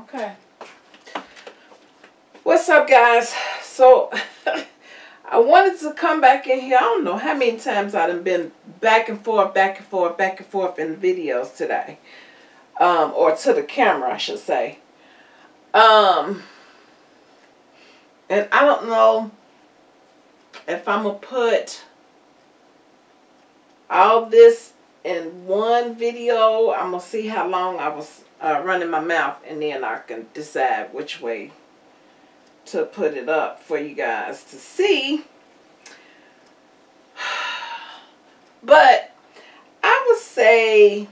Okay. What's up, guys? So, I wanted to come back in here. I don't know how many times I've been back and forth, back and forth, back and forth in videos today. Um, or to the camera, I should say. Um, and I don't know if I'm going to put all this in one video. I'm going to see how long I was uh, running my mouth and then I can decide which way to put it up for you guys to see. But I would say,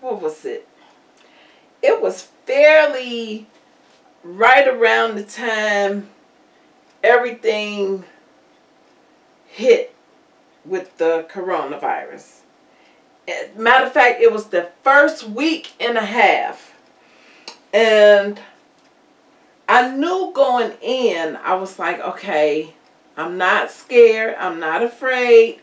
what was it? It was fairly right around the time everything hit with the coronavirus. Matter of fact, it was the first week and a half. And I knew going in, I was like, okay, I'm not scared. I'm not afraid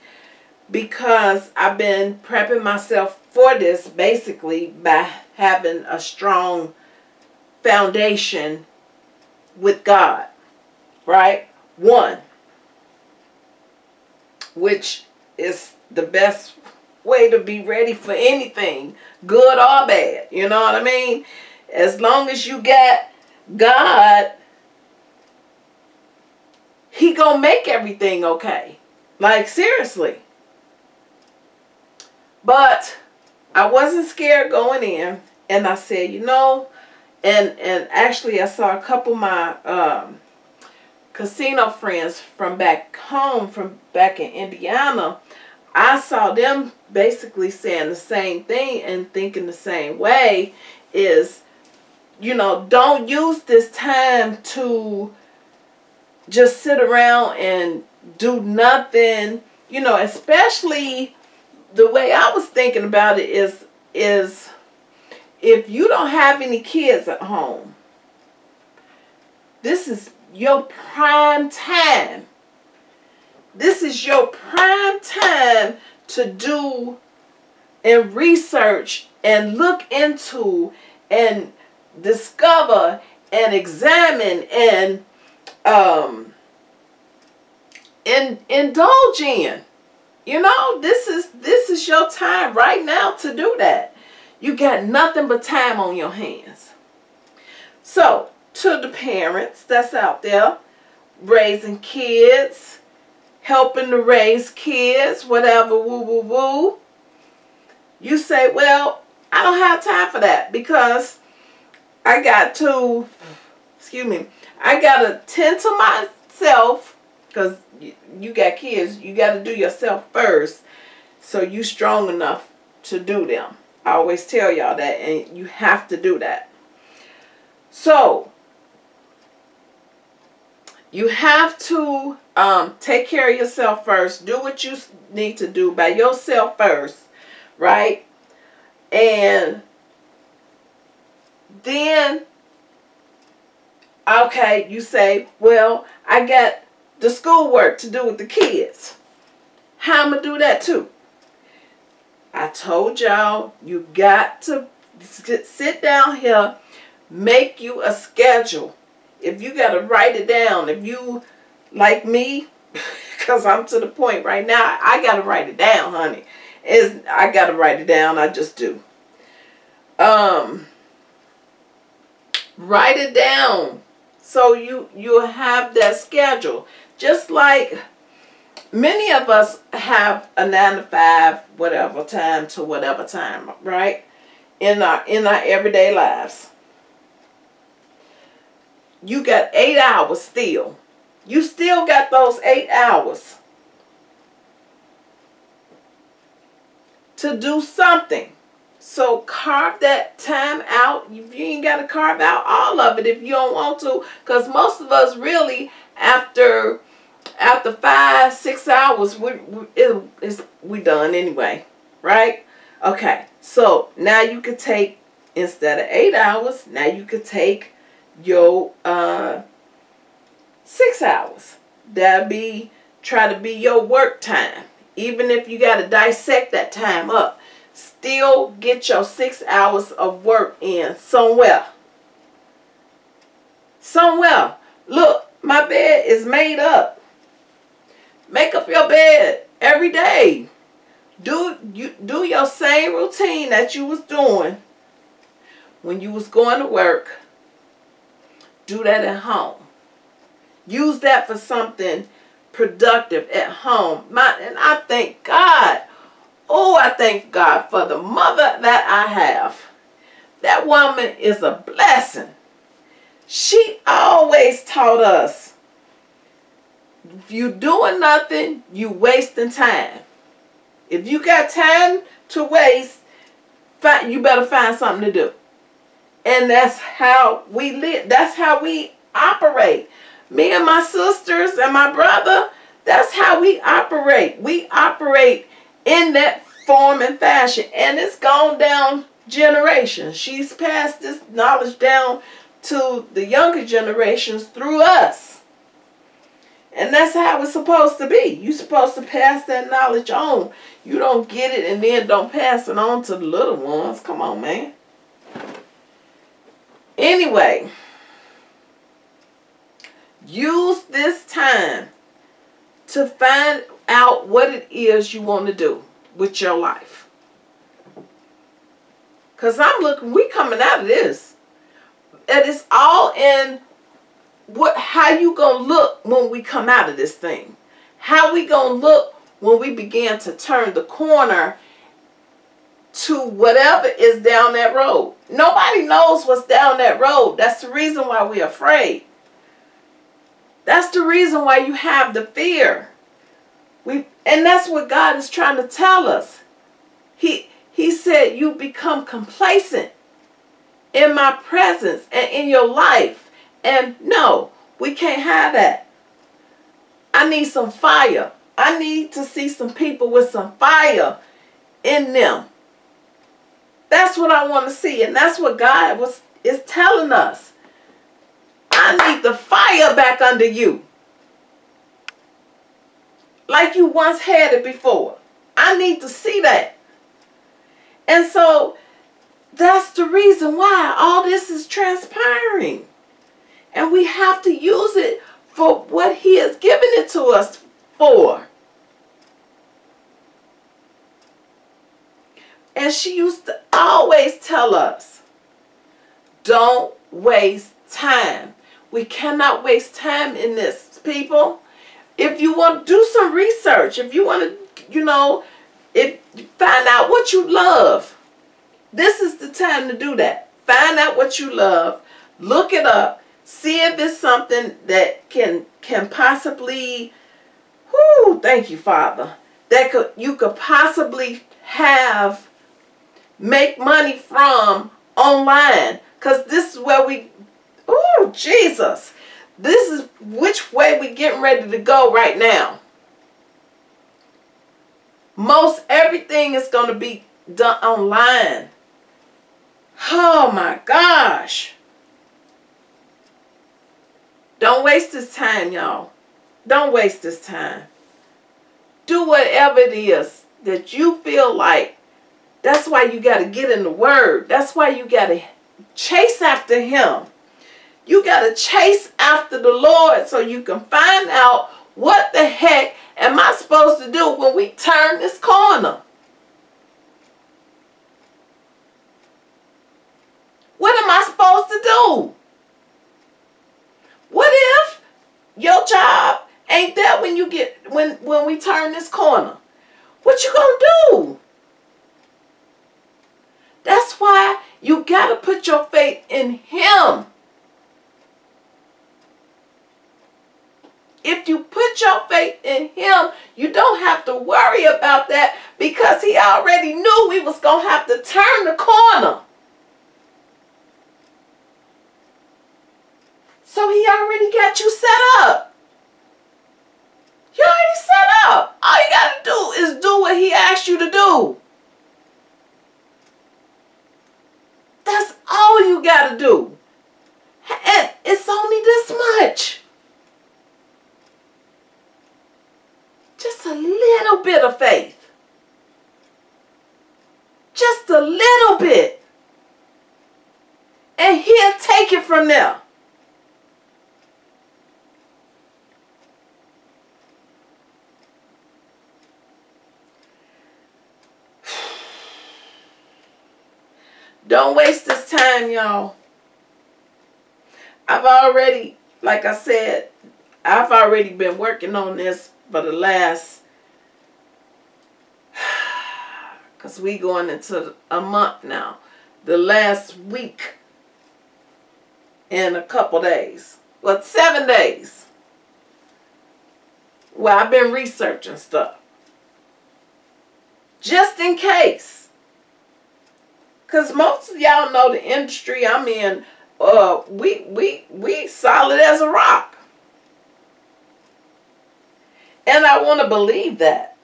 because I've been prepping myself for this basically by having a strong foundation with God, right? One, which is the best way to be ready for anything, good or bad. You know what I mean? As long as you got God, he gonna make everything okay. Like seriously. But I wasn't scared going in. And I said, you know, and and actually I saw a couple of my um, casino friends from back home, from back in Indiana. I saw them basically saying the same thing and thinking the same way is, you know, don't use this time to just sit around and do nothing, you know, especially the way I was thinking about it is is if you don't have any kids at home, this is your prime time. This is your prime time to do and research and look into and discover and examine and um, and indulge in. You know, this is this is your time right now to do that. You got nothing but time on your hands. So, to the parents that's out there raising kids, helping to raise kids, whatever, woo woo woo. You say, well, I don't have time for that because I got to, excuse me, I got to tend to myself because you got kids, you got to do yourself first so you strong enough to do them. I always tell y'all that and you have to do that. So, you have to um, take care of yourself first. Do what you need to do by yourself first, right? And then, okay, you say, well, I got the schoolwork to do with the kids. How am I do that too? I told y'all you got to sit down here, make you a schedule. If you got to write it down, if you like me, because I'm to the point right now, I got to write it down, honey. Is I got to write it down. I just do. Um, write it down so you you have that schedule just like many of us have a nine to five, whatever time to whatever time, right? In our in our everyday lives. You got eight hours still. You still got those eight hours to do something. So carve that time out. You ain't got to carve out all of it if you don't want to. Because most of us really, after after five, six hours, we, we, it, we done anyway, right? Okay, so now you could take, instead of eight hours, now you could take your uh, six hours. That'd be, try to be your work time. Even if you got to dissect that time up, still get your six hours of work in somewhere. somewhere. Look, my bed is made up. Make up your bed every day. Do you do your same routine that you was doing when you was going to work. Do that at home. Use that for something productive at home. My, and I thank God. Oh, I thank God for the mother that I have. That woman is a blessing. She always taught us, if you doing nothing, you wasting time. If you got time to waste, find, you better find something to do. And that's how we live. That's how we operate. Me and my sisters and my brother, that's how we operate. We operate in that form and fashion. And it's gone down generations. She's passed this knowledge down to the younger generations through us. And that's how it's supposed to be. You're supposed to pass that knowledge on. You don't get it and then don't pass it on to the little ones. Come on, man. Anyway, use this time to find out what it is you want to do with your life. Because I'm looking, we coming out of this. And it's all in what how you gonna look when we come out of this thing. How we gonna look when we begin to turn the corner to whatever is down that road. Nobody knows what's down that road. That's the reason why we're afraid. That's the reason why you have the fear. We and that's what God is trying to tell us. He he said you become complacent in my presence and in your life. And no, we can't have that. I need some fire. I need to see some people with some fire in them. That's what I want to see. And that's what God was is telling us. I need the fire back under you. Like you once had it before. I need to see that. And so that's the reason why all this is transpiring. And we have to use it for what he has given it to us for. And she used to always tell us, don't waste time. We cannot waste time in this, people. If you want to do some research, if you want to, you know, if find out what you love, this is the time to do that. Find out what you love, look it up, see if it's something that can can possibly, whoo, thank you, Father, that could you could possibly have make money from online. Because this is where we, oh, Jesus. This is which way we getting ready to go right now. Most everything is going to be done online. Oh my gosh. Don't waste this time, y'all. Don't waste this time. Do whatever it is that you feel like. That's why you got to get in the Word. That's why you got to chase after Him. You got to chase after the Lord so you can find out what the heck am I supposed to do when we turn this corner. What am I supposed to do? What if your job ain't that when you get when when we turn this corner? What you gonna do? That's why you gotta put your faith in him. If you put your faith in him, you don't have to worry about that because he already knew we was going to have to turn the corner. So he already got you set up. You already set up. All you got to do is do what he asked you to do. from there. Don't waste this time, y'all. I've already, like I said, I've already been working on this for the last, because we going into a month now, the last week in a couple days. Well, seven days. Well, I've been researching stuff. Just in case. Because most of y'all know the industry I'm in, uh, we, we, we solid as a rock. And I want to believe that.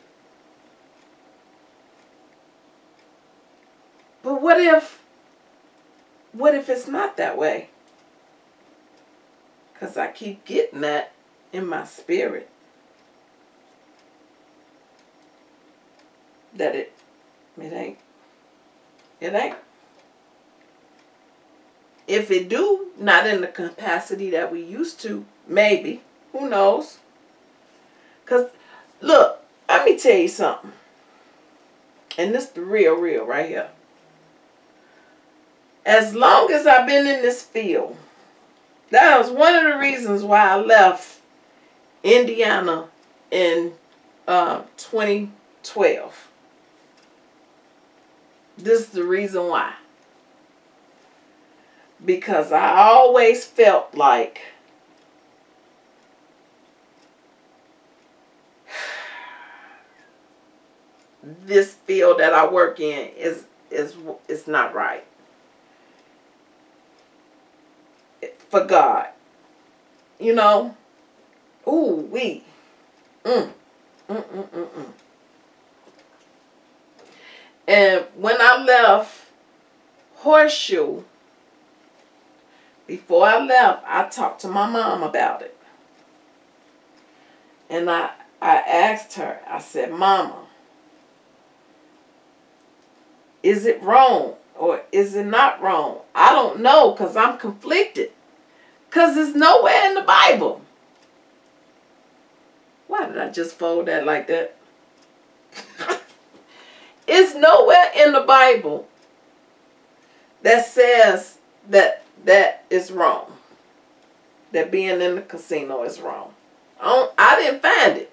But what if, what if it's not that way? Because I keep getting that in my spirit. That it, it ain't, it ain't. If it do, not in the capacity that we used to, maybe. Who knows? Because, look, let me tell you something. And this the real, real right here. As long as I've been in this field, that was one of the reasons why I left Indiana in uh, 2012. This is the reason why. Because I always felt like this field that I work in is is is not right. For God. You know? Ooh, we. Mm. Mm, mm, mm, mm. And when I left Horseshoe, before I left, I talked to my mom about it. And I, I asked her, I said, Mama, is it wrong or is it not wrong? I don't know because I'm conflicted. Because it's nowhere in the Bible. Why did I just fold that like that? it's nowhere in the Bible that says that that is wrong. That being in the casino is wrong. I, I didn't find it.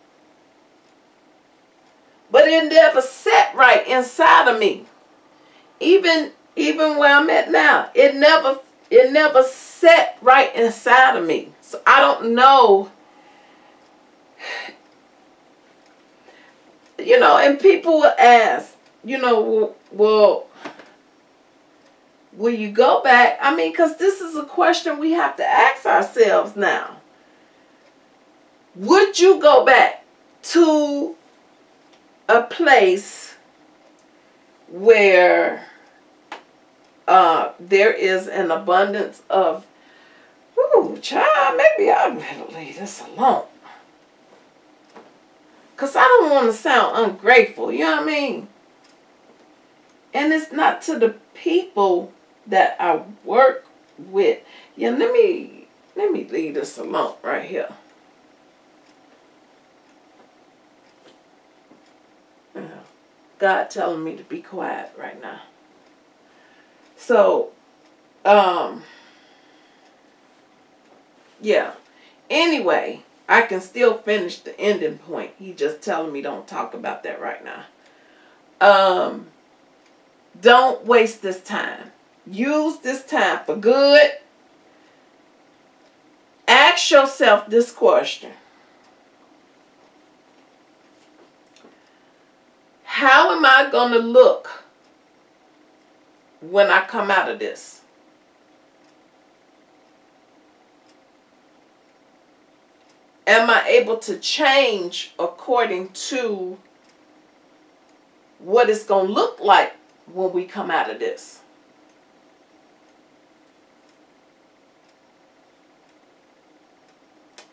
But it never sat right inside of me even even where I'm at now, it never it never set right inside of me. So I don't know. You know, and people will ask, you know, well, will you go back? I mean, because this is a question we have to ask ourselves now. Would you go back to a place where uh, there is an abundance of, ooh, child, maybe I better leave this alone. Because I don't want to sound ungrateful, you know what I mean? And it's not to the people that I work with. Yeah, let me, let me leave this alone right here. God telling me to be quiet right now. So, um, yeah. Anyway, I can still finish the ending point. He just telling me don't talk about that right now. Um, don't waste this time. Use this time for good. Ask yourself this question. How am I going to look when I come out of this. Am I able to change according to what it's going to look like when we come out of this?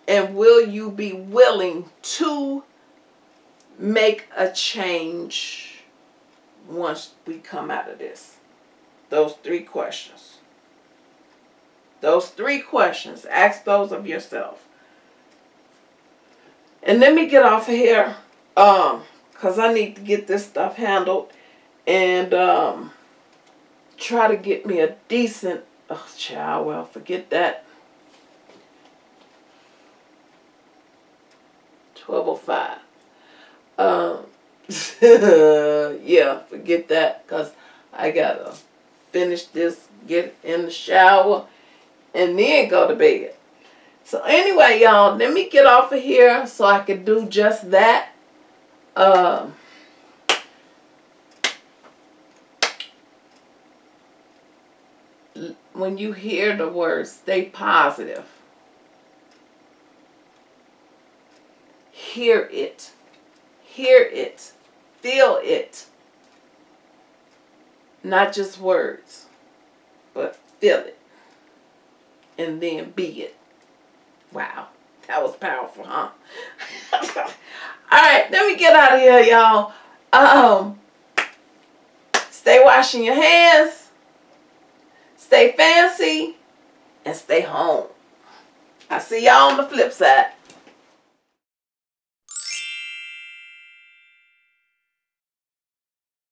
And will you be willing to make a change once we come out of this? Those three questions. Those three questions. Ask those of yourself. And let me get off of here. Um, because I need to get this stuff handled. And um try to get me a decent, oh child, well, forget that. 1205. Um, yeah, forget that because I gotta finish this, get in the shower, and then go to bed. So anyway, y'all, let me get off of here so I can do just that. Um, when you hear the words, stay positive. Hear it. Hear it. Feel it. Not just words, but feel it. And then be it. Wow. That was powerful, huh? Alright, let me get out of here, y'all. Um, stay washing your hands. Stay fancy. And stay home. I'll see y'all on the flip side.